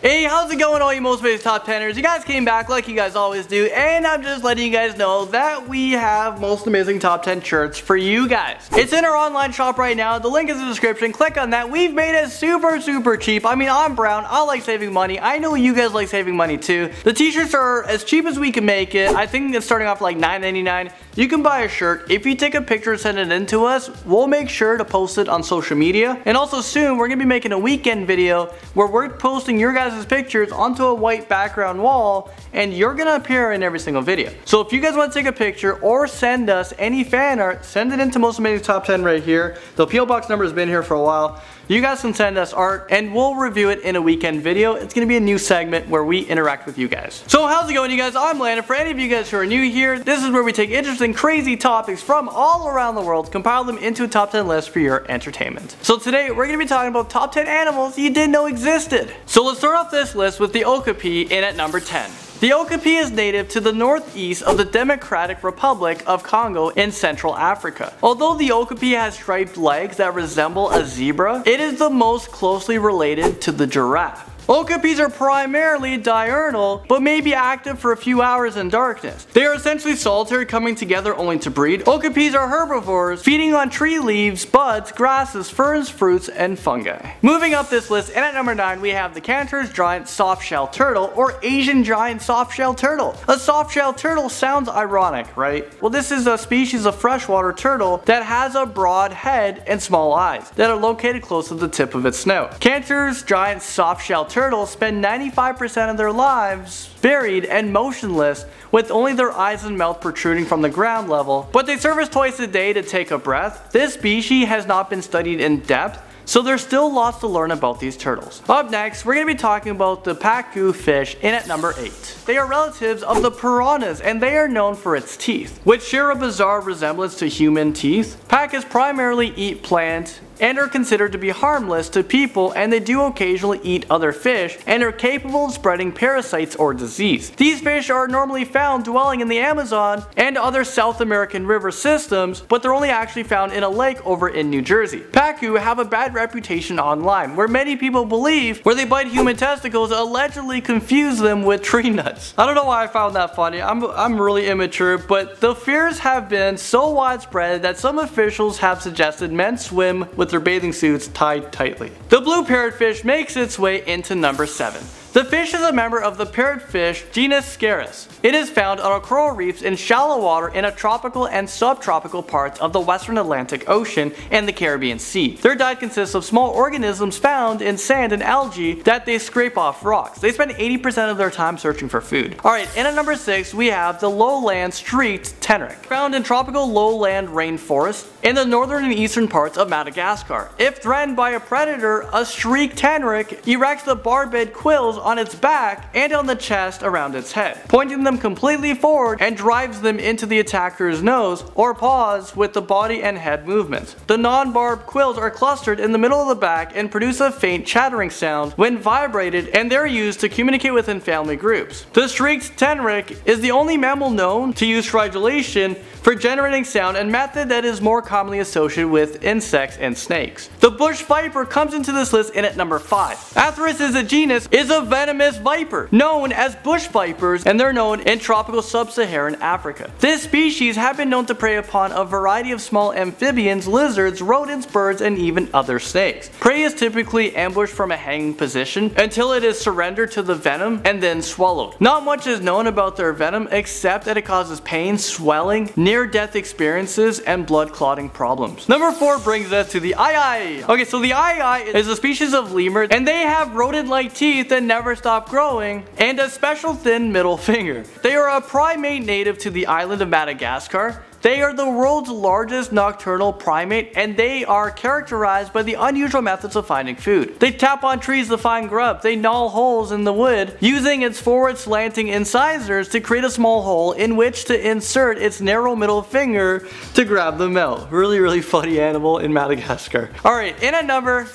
Hey, how's it going all you most famous top 10ers? You guys came back like you guys always do, and I'm just letting you guys know that we have most amazing top 10 shirts for you guys. It's in our online shop right now. The link is in the description. Click on that. We've made it super, super cheap. I mean, I'm brown. I like saving money. I know you guys like saving money too. The t-shirts are as cheap as we can make it. I think it's starting off like $9.99. You can buy a shirt. If you take a picture and send it in to us, we'll make sure to post it on social media. And also soon, we're gonna be making a weekend video where we're posting your guys guys' pictures onto a white background wall and you're gonna appear in every single video. So if you guys wanna take a picture or send us any fan art, send it into Most Amazing Top 10 right here. The PO Box number has been here for a while. You guys can send us art and we'll review it in a weekend video. It's gonna be a new segment where we interact with you guys. So how's it going you guys? I'm Landon. For any of you guys who are new here, this is where we take interesting, crazy topics from all around the world, compile them into a top 10 list for your entertainment. So today we're gonna be talking about top 10 animals you didn't know existed. So let's start off this list with the okapi in at number 10. The okapi is native to the northeast of the Democratic Republic of Congo in Central Africa. Although the okapi has striped legs that resemble a zebra, it is the most closely related to the giraffe. Okapis are primarily diurnal, but may be active for a few hours in darkness. They are essentially solitary coming together only to breed. Okapis are herbivores, feeding on tree leaves, buds, grasses, ferns, fruits, and fungi. Moving up this list, and at number 9 we have the Cantor's giant softshell turtle, or Asian giant softshell turtle. A softshell turtle sounds ironic, right? Well this is a species of freshwater turtle that has a broad head and small eyes that are located close to the tip of its snout. Cantor's giant softshell turtle turtles spend 95% of their lives buried and motionless with only their eyes and mouth protruding from the ground level, but they surface twice a day to take a breath. This species has not been studied in depth, so there's still lots to learn about these turtles. Up next, we're going to be talking about the pacu fish in at number 8. They are relatives of the piranhas and they are known for its teeth, which share a bizarre resemblance to human teeth. Pacus primarily eat plant and are considered to be harmless to people and they do occasionally eat other fish and are capable of spreading parasites or disease. These fish are normally found dwelling in the Amazon and other South American river systems, but they're only actually found in a lake over in New Jersey. Pacu have a bad reputation online, where many people believe where they bite human testicles allegedly confuse them with tree nuts. I don't know why I found that funny, I'm, I'm really immature, but the fears have been so widespread that some officials have suggested men swim with with their bathing suits tied tightly. The blue parrotfish makes its way into number 7. The fish is a member of the parrotfish genus Scarus. It is found on coral reefs in shallow water in a tropical and subtropical parts of the western Atlantic Ocean and the Caribbean Sea. Their diet consists of small organisms found in sand and algae that they scrape off rocks. They spend 80% of their time searching for food. Alright, and at number 6 we have the lowland streaked tenrec, found in tropical lowland rainforests in the northern and eastern parts of Madagascar. If threatened by a predator, a streaked tenrec erects the barbed quills on its back and on the chest around its head, pointing them completely forward and drives them into the attacker's nose or paws with the body and head movements. The non-barbed quills are clustered in the middle of the back and produce a faint chattering sound when vibrated and they're used to communicate within family groups. The streaked tenrec is the only mammal known to use stridulation for generating sound and method that is more commonly associated with insects and snakes. The bush viper comes into this list in at number 5. Atheris is a genus is a venomous viper known as bush vipers and they're known in tropical sub-Saharan Africa. This species have been known to prey upon a variety of small amphibians, lizards, rodents, birds, and even other snakes. Prey is typically ambushed from a hanging position until it is surrendered to the venom and then swallowed. Not much is known about their venom except that it causes pain, swelling, near-death experiences, and blood clotting problems. Number 4 brings us to the aye Okay, so the aye is a species of lemur and they have rodent-like teeth and never stop growing and a special thin middle finger. They are a primate native to the island of Madagascar. They are the world's largest nocturnal primate and they are characterized by the unusual methods of finding food. They tap on trees to find grub, they gnaw holes in the wood using its forward slanting incisors to create a small hole in which to insert its narrow middle finger to grab the milk. Really really funny animal in Madagascar. Alright, in a number,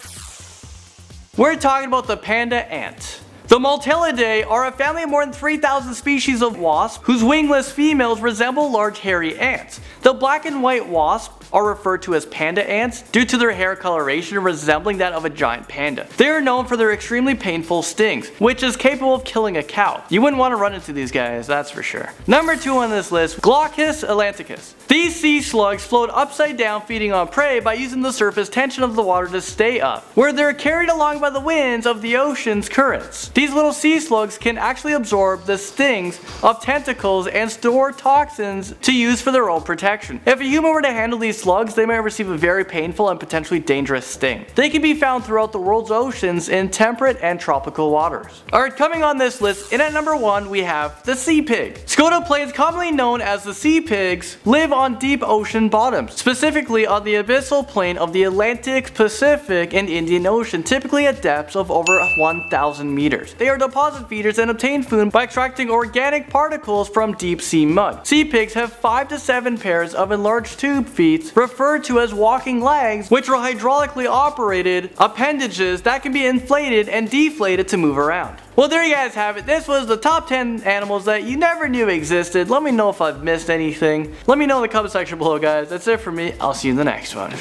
we're talking about the panda ant. The Mutillidae are a family of more than 3,000 species of wasps whose wingless females resemble large hairy ants. The black and white wasp are referred to as panda ants due to their hair coloration resembling that of a giant panda. They are known for their extremely painful stings, which is capable of killing a cow. You wouldn't want to run into these guys, that's for sure. Number 2 on this list, Glaucus atlanticus. These sea slugs float upside down feeding on prey by using the surface tension of the water to stay up, where they're carried along by the winds of the ocean's currents. These little sea slugs can actually absorb the stings of tentacles and store toxins to use for their own protection. If a human were to handle these slugs, they might receive a very painful and potentially dangerous sting. They can be found throughout the world's oceans in temperate and tropical waters. Alright, coming on this list, in at number 1 we have the sea pig. Scotoplanes, commonly known as the sea pigs, live on deep ocean bottoms, specifically on the abyssal plain of the Atlantic, Pacific, and Indian Ocean, typically at depths of over 1,000 meters. They are deposit feeders and obtain food by extracting organic particles from deep sea mud. Sea pigs have 5 to 7 pairs of enlarged tube feet referred to as walking legs, which are hydraulically operated appendages that can be inflated and deflated to move around. Well, there you guys have it. This was the top 10 animals that you never knew existed. Let me know if I've missed anything. Let me know in the comment section below, guys. That's it for me. I'll see you in the next one.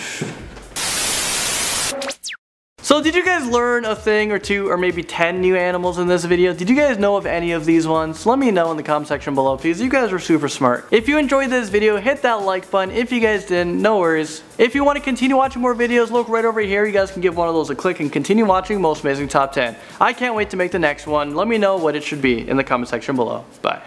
So did you guys learn a thing or two or maybe 10 new animals in this video? Did you guys know of any of these ones? Let me know in the comment section below please. You guys were super smart. If you enjoyed this video, hit that like button. If you guys didn't, no worries. If you want to continue watching more videos, look right over here. You guys can give one of those a click and continue watching Most Amazing Top 10. I can't wait to make the next one. Let me know what it should be in the comment section below. Bye.